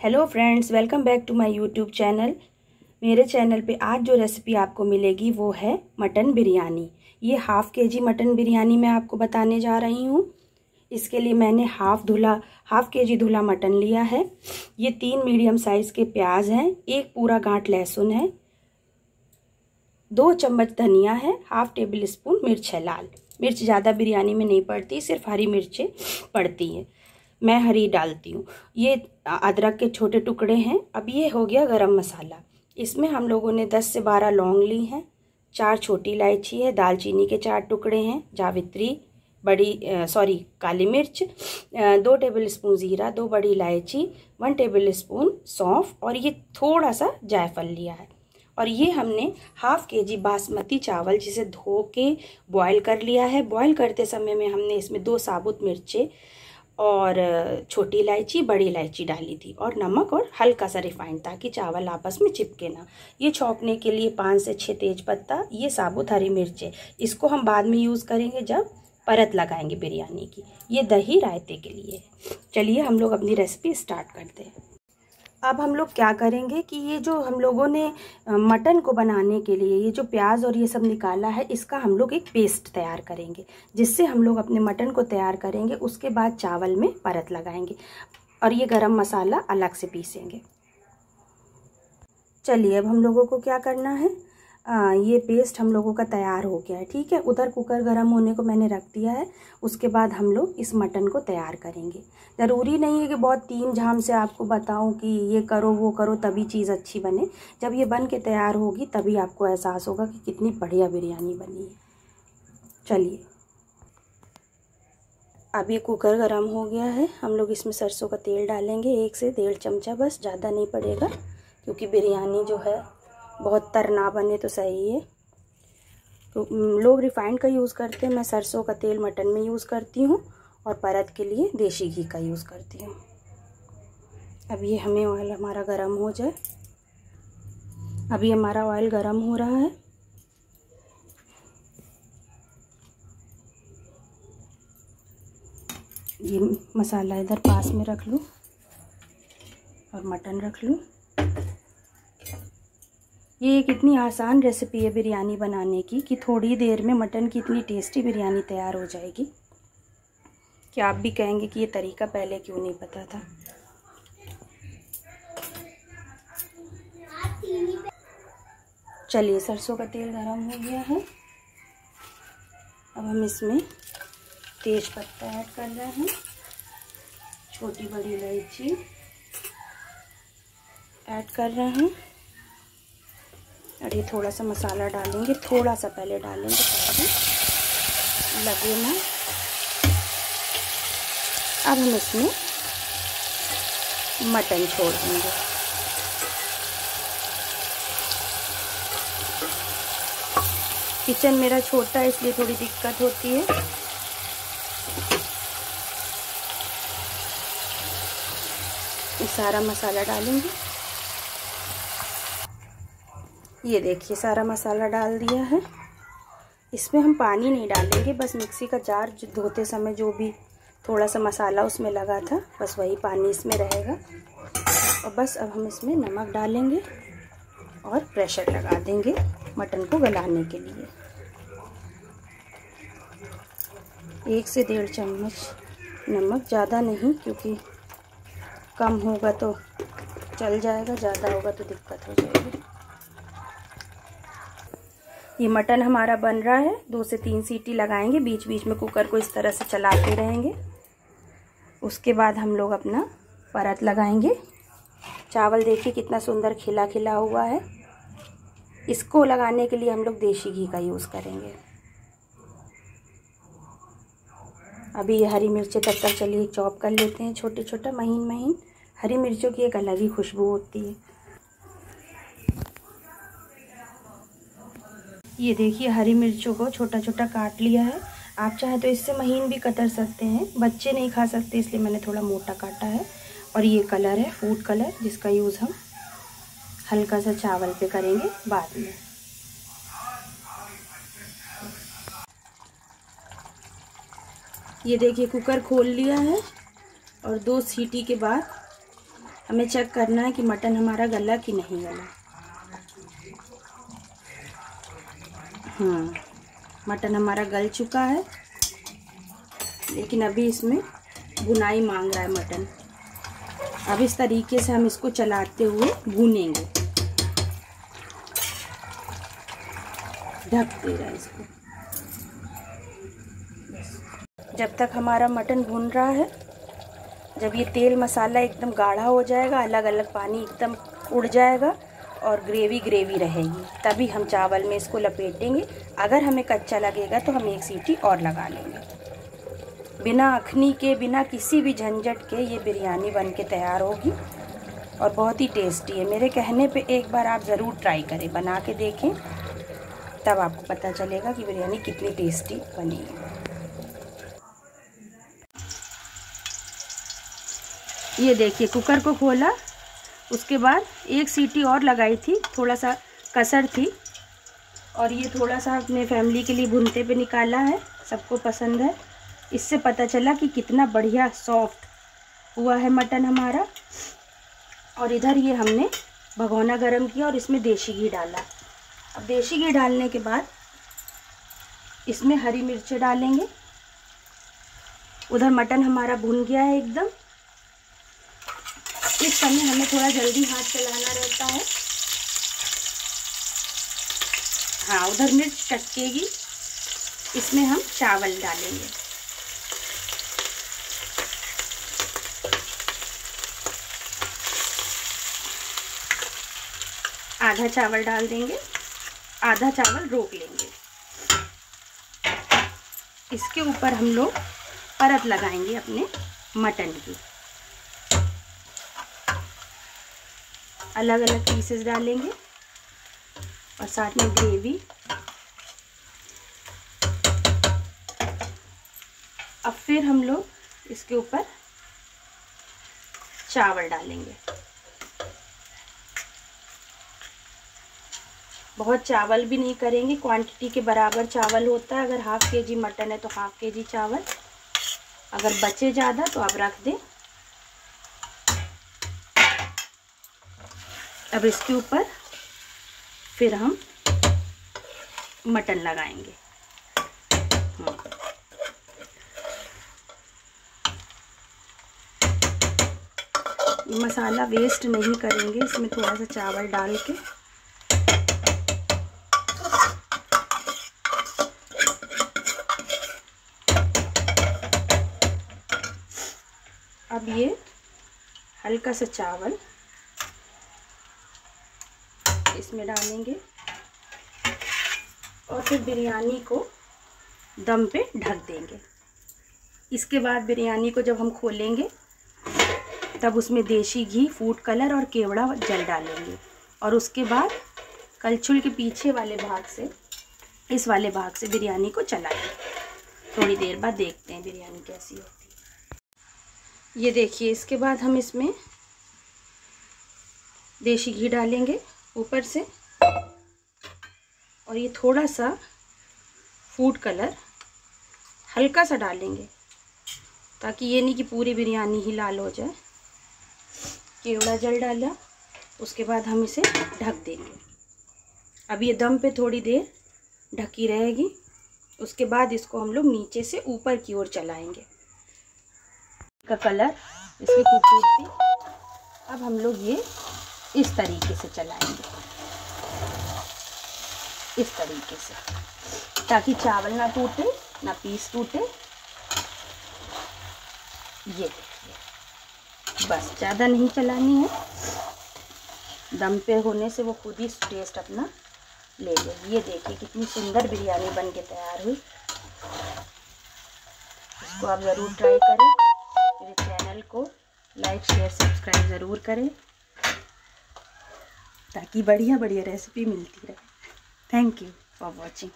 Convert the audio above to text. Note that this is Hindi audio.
Hello friends welcome back to my YouTube channel मेरे चैनल पे आज जो रेसिपी आपको मिलेगी वो है मटन बिरयानी। ये हाफ़ के जी मटन बिरयानी मैं आपको बताने जा रही हूँ। इसके लिए मैंने हाफ़ धुला हाफ़ के जी धुला मटन लिया है। ये तीन मीडियम साइज़ के प्याज हैं, एक पूरा गांठ लहसुन है, दो चम्मच धनिया है हाफ़ टेबल स्पून मिर्च है लाल। मिर्च ज़्यादा बिरयानी में नहीं पड़ती, सिर्फ़ हरी मिर्चें पड़ती हैं। मैं हरी डालती हूँ। ये अदरक के छोटे टुकड़े हैं। अब ये हो गया गरम मसाला। इसमें हम लोगों ने 10 से 12 लौंग ली हैं। चार छोटी इलायची है, दालचीनी के चार टुकड़े हैं, जावित्री, बड़ी सॉरी, काली मिर्च दो टेबल स्पून ज़ीरा, दो बड़ी इलायची, वन टेबल स्पून सौंफ और ये थोड़ा सा जायफल लिया है। और ये हमने हाफ़ के जी बासमती चावल जिसे धो के बॉयल कर लिया है। बॉयल करते समय में हमने इसमें दो साबुत मिर्चें और छोटी इलायची, बड़ी इलायची डाली थी और नमक और हल्का सा रिफाइंड ताकि चावल आपस में चिपके ना। ये छौंकने के लिए पाँच से छः तेज पत्ता, ये साबुत हरी मिर्चें इसको हम बाद में यूज़ करेंगे जब परत लगाएँगे बिरयानी की। ये दही रायते के लिए चलिए हम लोग अपनी रेसिपी स्टार्ट करते हैं। अब हम लोग क्या करेंगे कि ये जो हम लोगों ने मटन को बनाने के लिए ये जो प्याज और ये सब निकाला है, इसका हम लोग एक पेस्ट तैयार करेंगे, जिससे हम लोग अपने मटन को तैयार करेंगे, उसके बाद चावल में परत लगाएँगे और ये गरम मसाला अलग से पीसेंगे। चलिए अब हम लोगों को क्या करना है? आ, ये पेस्ट हम लोगों का तैयार हो गया है ठीक है? उधर कुकर गर्म होने को मैंने रख दिया है उसके बाद हम लोग इस मटन को तैयार करेंगे। ज़रूरी नहीं है कि बहुत तीन झाम से आपको बताऊँ कि ये करो वो करो तभी चीज़ अच्छी बने। जब ये बन के तैयार होगी तभी आपको एहसास होगा कि कितनी बढ़िया बिरयानी बनी है। चलिए। अब ये कुकर गर्म हो गया है। हम लोग इसमें सरसों का तेल डालेंगे एक से डेढ़ चमचा बस ज़्यादा नहीं पड़ेगा क्योंकि बिरयानी जो है बहुत तर ना बने तो सही है। तो लोग रिफाइंड का यूज़ करते हैं। मैं सरसों का तेल मटन में यूज़ करती हूँ और परत के लिए देसी घी का यूज़ करती हूँ। अब ये हमें ऑयल हमारा गर्म हो जाए। अभी हमारा ऑयल गर्म हो रहा है। ये मसाला इधर पास में रख लूँ और मटन रख लूँ। ये एक इतनी आसान रेसिपी है बिरयानी बनाने की कि थोड़ी देर में मटन की इतनी टेस्टी बिरयानी तैयार हो जाएगी। कि आप भी कहेंगे कि ये तरीका पहले क्यों नहीं पता था? चलिए सरसों का तेल गरम हो गया है। अब हम इसमें तेज पत्ता ऐड कर रहे हैं। छोटी बड़ी इलायची ऐड कर रहे हैं। और ये थोड़ा सा मसाला डालेंगे, थोड़ा सा पहले डालेंगे लगे ना। अब हम इसमें मटन छोड़ देंगे। किचन मेरा छोटा है, इसलिए थोड़ी दिक्कत होती है। सारा मसाला डालेंगे। ये देखिए, सारा मसाला डाल दिया है। इसमें हम पानी नहीं डालेंगे, बस मिक्सी का जार धोते समय जो भी थोड़ा सा मसाला उसमें लगा था, बस वही पानी इसमें रहेगा। और बस अब हम इसमें नमक डालेंगे और प्रेशर लगा देंगे मटन को गलाने के लिए। एक से डेढ़ चम्मच नमक, ज़्यादा नहीं, क्योंकि कम होगा तो चल जाएगा, ज़्यादा होगा तो दिक्कत हो जाएगी। ये मटन हमारा बन रहा है। दो से तीन सीटी लगाएँगे। बीच बीच में कुकर को इस तरह से चलाते रहेंगे। उसके बाद हम लोग अपना परत लगाएँगे। चावल देखिए कितना सुंदर खिला खिला हुआ है। इसको लगाने के लिए हम लोग देसी घी का यूज़ करेंगे। अभी ये हरी मिर्चें तब तक चलिए चॉप कर लेते हैं। छोटे छोटे महीन महीन हरी मिर्चों की एक अलग ही खुशबू होती है। ये देखिए, हरी मिर्चों को छोटा छोटा काट लिया है। आप चाहे तो इससे महीन भी कतर सकते हैं। बच्चे नहीं खा सकते, इसलिए मैंने थोड़ा मोटा काटा है। और ये कलर है, फ़ूड कलर, जिसका यूज़ हम हल्का सा चावल पे करेंगे बाद में। ये देखिए, कुकर खोल लिया है और दो सीटी के बाद हमें चेक करना है कि मटन हमारा गला कि नहीं गला। हम्म मटन हमारा गल चुका है, लेकिन अभी इसमें बुनाई मांग रहा है मटन। अब इस तरीके से हम इसको चलाते हुए भूनेंगे। ढक दे रहा है इसको। जब तक हमारा मटन भून रहा है, जब ये तेल मसाला एकदम गाढ़ा हो जाएगा अलग अलग पानी एकदम उड़ जाएगा और ग्रेवी ग्रेवी रहेगी। तभी हम चावल में इसको लपेटेंगे। अगर हमें कच्चा लगेगा तो हम एक सीटी और लगा लेंगे। बिना अखनी के, बिना किसी भी झंझट के ये बिरयानी बन के तैयार होगी और बहुत ही टेस्टी है। मेरे कहने पे एक बार आप ज़रूर ट्राई करें, बना के देखें, तब आपको पता चलेगा कि बिरयानी कितनी टेस्टी बनी है। ये देखिए, कुकर को खोला। उसके बाद एक सीटी और लगाई थी, थोड़ा सा कसर थी। और ये थोड़ा सा अपने फैमिली के लिए भुनते पे निकाला है, सबको पसंद है। इससे पता चला कि कितना बढ़िया सॉफ्ट हुआ है मटन हमारा। और इधर ये हमने भगोना गरम किया और इसमें देसी घी डाला। अब देसी घी डालने के बाद इसमें हरी मिर्चें डालेंगे। उधर मटन हमारा भुन गया है एकदम। इस समय हमें थोड़ा जल्दी हाथ चलाना रहता है। हाँ उधर मिर्च टटकेगी इसमें हम चावल डालेंगे। आधा चावल डाल देंगे। आधा चावल रोक लेंगे। इसके ऊपर हम लोग परत लगाएँगे अपने मटन की। अलग अलग पीसेस डालेंगे और साथ में ग्रेवी अब फिर हम लोग इसके ऊपर चावल डालेंगे। बहुत चावल भी नहीं करेंगे क्वांटिटी के बराबर चावल होता है। अगर हाफ़ के जी मटन है तो हाफ़ के जी चावल। अगर बचे ज़्यादा तो आप रख दें। अब इसके ऊपर फिर हम मटन लगाएँगे। मसाला वेस्ट नहीं करेंगे, इसमें थोड़ा सा चावल डाल के अब ये हल्का सा चावल इसमें डालेंगे। और फिर बिरयानी को दम पे ढक देंगे। इसके बाद बिरयानी को जब हम खोलेंगे, तब उसमें देसी घी फ़ूड कलर और केवड़ा जल डालेंगे। और उसके बाद कलछुल के पीछे वाले भाग से, इस वाले भाग से बिरयानी को चलाएँगे। थोड़ी देर बाद देखते हैं बिरयानी कैसी होती है। ये देखिए, इसके बाद हम इसमें देसी घी डालेंगे। ऊपर से। और ये थोड़ा सा फ़ूड कलर हल्का सा डालेंगे, ताकि ये नहीं कि पूरी बिरयानी ही लाल हो जाए। केवड़ा जल डाला, उसके बाद हम इसे ढक देंगे। अब ये दम पे थोड़ी देर ढकी रहेगी, उसके बाद इसको हम लोग नीचे से ऊपर की ओर चलाएँगे। का कलर इसकी खूबसूरती। अब हम लोग ये इस तरीके से चलाएँगे। इस तरीके से। ताकि चावल ना टूटे, ना पीस टूटे। ये देखिए। बस ज़्यादा नहीं चलानी है। दम पे होने से वो खुद ही टेस्ट अपना ले ले। ये देखिए कितनी सुंदर बिरयानी बन के तैयार हुई। इसको आप ज़रूर ट्राई करें। मेरे चैनल को लाइक शेयर सब्सक्राइब ज़रूर करें। ताकि बढ़िया बढ़िया रेसिपी मिलती रहे। Thank you for watching